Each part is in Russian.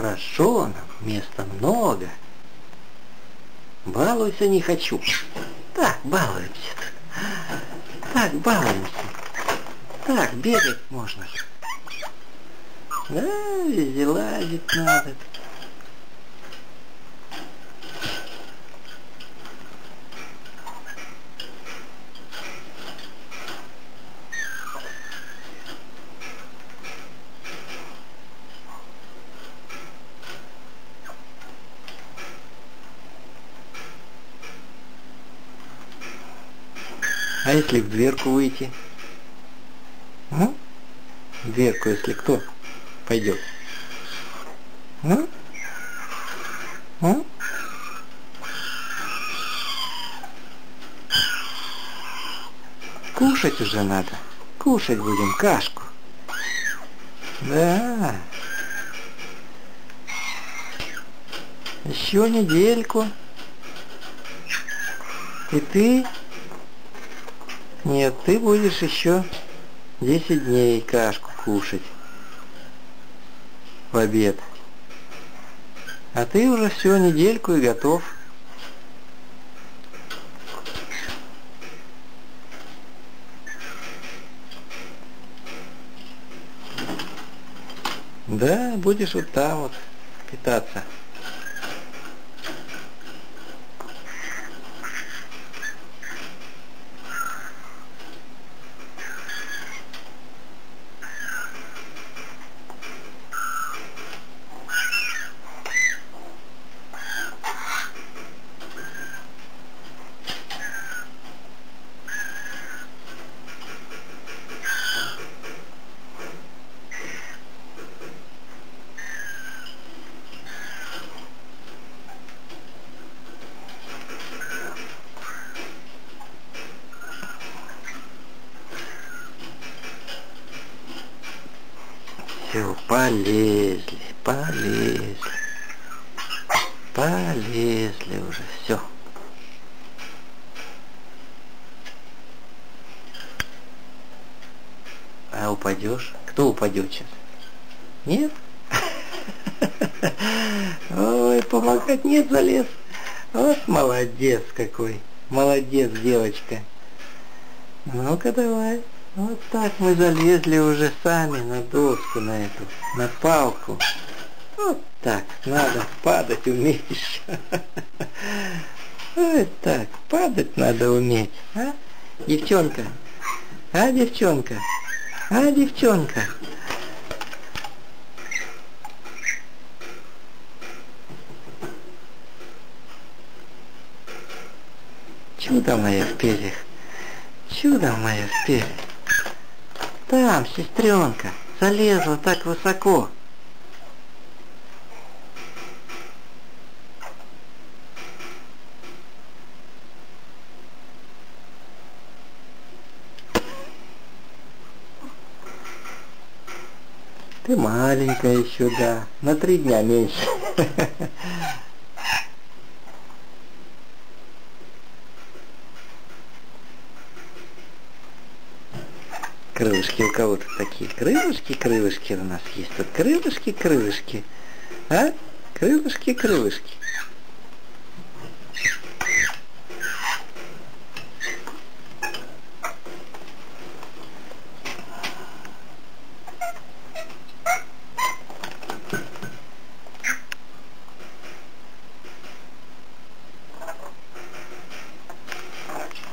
Хорошо нам, места много. Балуйся не хочу. Так, балуемся. Так, балуемся. Так, бегать можно. Да, везде лазить надо. А если в дверку выйти? Ну? В дверку, если кто пойдет? Ну? Ну? Кушать уже надо. Кушать будем кашку. Да. Еще недельку. И ты нет, ты будешь еще 10 дней кашку кушать в обед. А ты уже всю недельку и готов. Да, будешь вот там вот питаться. Все, полезли, полезли. Полезли уже, все. А упадешь? Кто упадет сейчас? Нет? Ой, помогать нет, залез. Вот молодец какой. Молодец, девочка. Ну-ка давай. Вот так мы залезли уже сами на доску, на эту, на палку. Вот так, надо падать умеешь. Вот так, падать надо уметь, а? Девчонка, а, девчонка, а, девчонка. Чудо мое в перьях, чудо мое в перьях. Там, сестренка, залезла так высоко. Ты маленькая еще, да, на три дня меньше. крылышки у кого-то такие. Крылышки, крылышки у нас есть. Тут крылышки, крылышки. А? Крылышки, крылышки.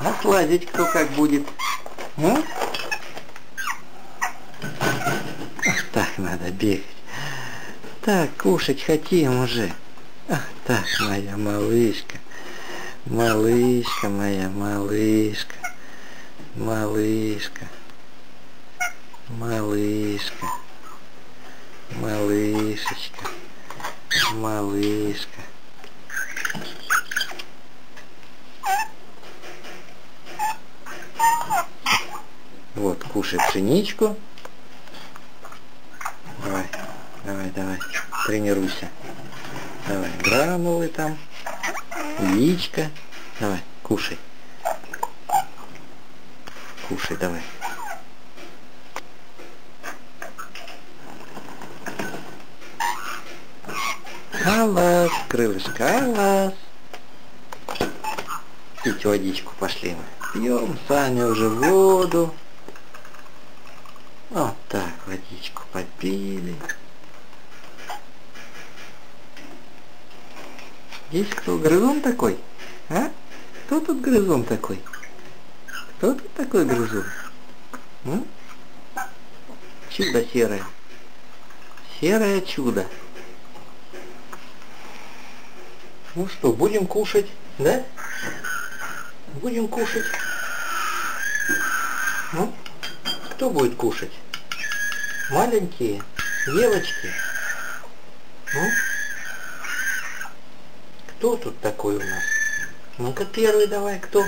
А слазить кто как будет? А? Так надо бегать. Так, кушать хотим уже. Ах, так, моя малышка. Малышка моя, малышка, малышка, малышка, малышечка, малышка. Вот, кушай пшеничку. Давай, давай, тренируйся. Давай, гранулы там, яичко. Давай, кушай. Кушай, давай. Аллас, крылышко, аллас. Пить водичку пошли мы. Пьем сами уже воду. Вот так, водичку попили. Есть кто грызун такой? А? Кто тут грызун такой? Кто тут такой грызун? М? Чудо серое. Серое чудо. Ну что, будем кушать, да? Будем кушать. Ну, кто будет кушать? Маленькие девочки. Ну, кто тут такой у нас? Ну-ка первый давай, кто?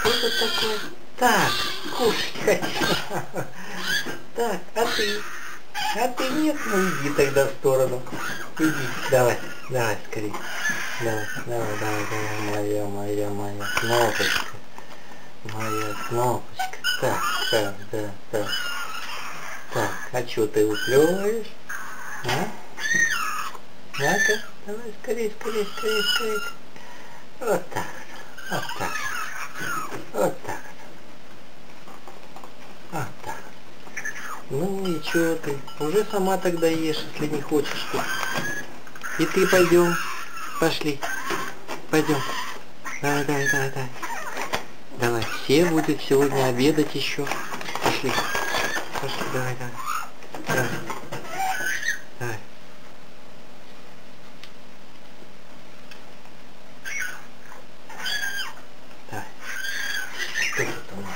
Кто тут такой? Так, кушай хочу. Так, а ты? А ты нет, ну иди тогда в сторону. Иди, давай, давай скорее. Давай, давай, давай, давай, моя, моя, моя кнопочка. Моя кнопочка. Так, так, да, так. Так, а что ты уплевываешь? А? Ну-ка, давай, скорее, скорее, скорее, скорее. Вот так вот, так вот, так вот. Так Ну и чё ты? Уже сама тогда ешь, если не хочешь ты. И ты пойдем. Пошли. Пойдем. Давай, давай, давай, давай. Давай, все будут сегодня обедать еще. Пошли. Пошли, давай. Давай. Давай. Давай. Что тут у нас?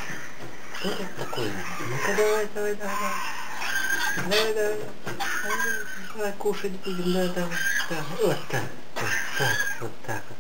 Что тут такое? Ну-ка давай, давай, давай, давай. Давай, давай, давай. Кушать будем, да, давай. Да, вот так. Вот так, вот так вот.